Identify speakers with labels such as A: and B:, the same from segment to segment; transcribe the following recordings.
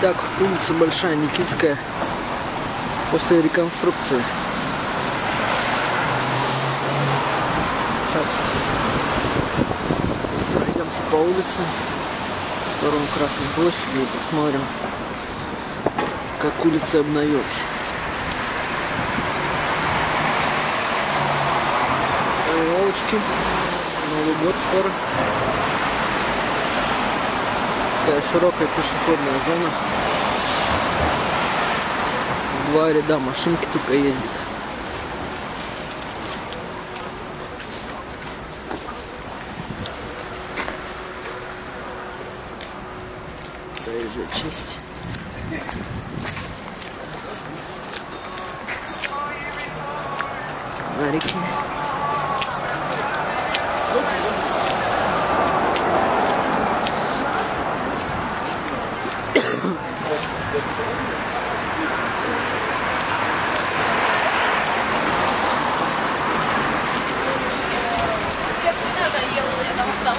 A: Так, улица Большая Никитская после реконструкции. Сейчас пройдемся по улице в сторону Красной площади и посмотрим, как улица обновилась. Елочки, Новый год скоро. Такая широкая пешеходная зона. Два ряда машинки только ездят. Проезжая часть. Фонарики.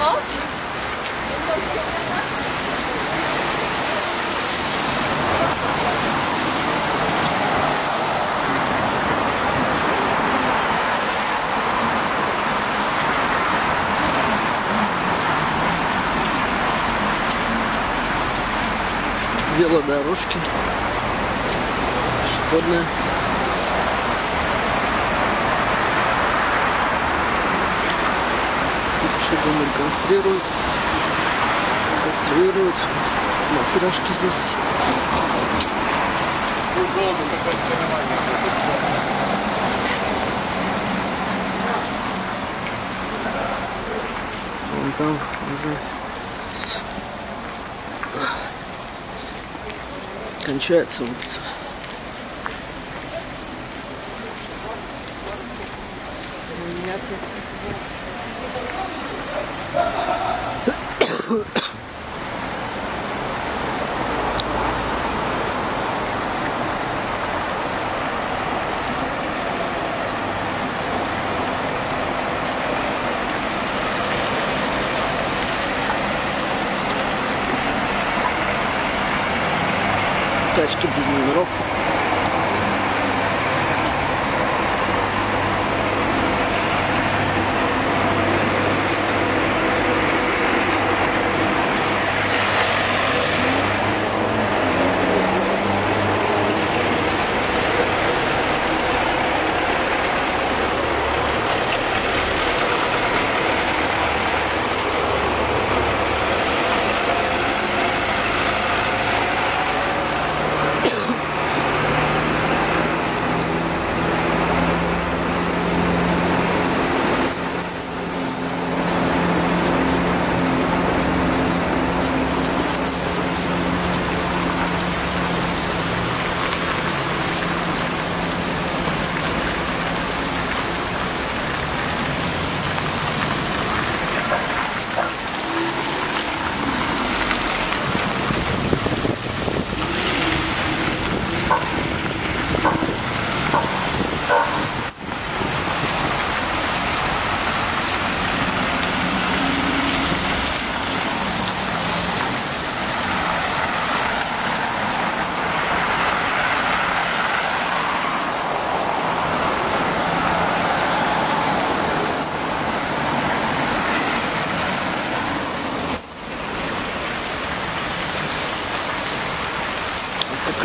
B: Оставался.
A: велодорожки, пешеходная. Тут дом реконструируют, реконструируют. Матрешки здесь. Вон там уже кончается улица. Тачки без номеров.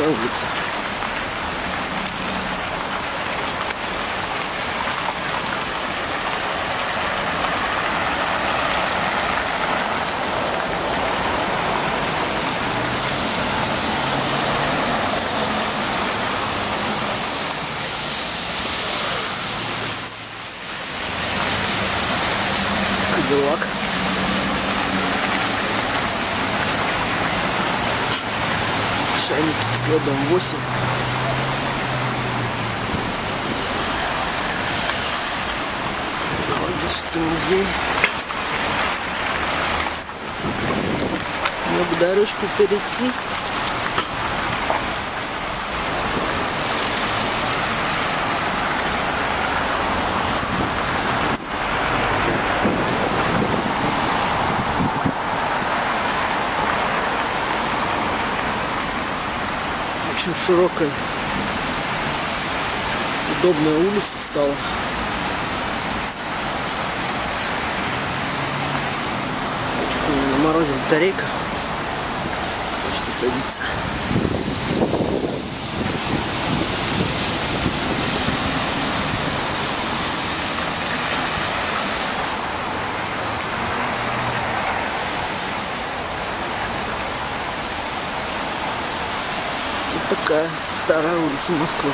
A: Такая улица. Кадиллак. Шайник дом 8. Зоологический музей. Мог дорожку перейти. Очень широкая, удобная улица стала. Что-то батарейка почти садится. Такая старая улица Москвы.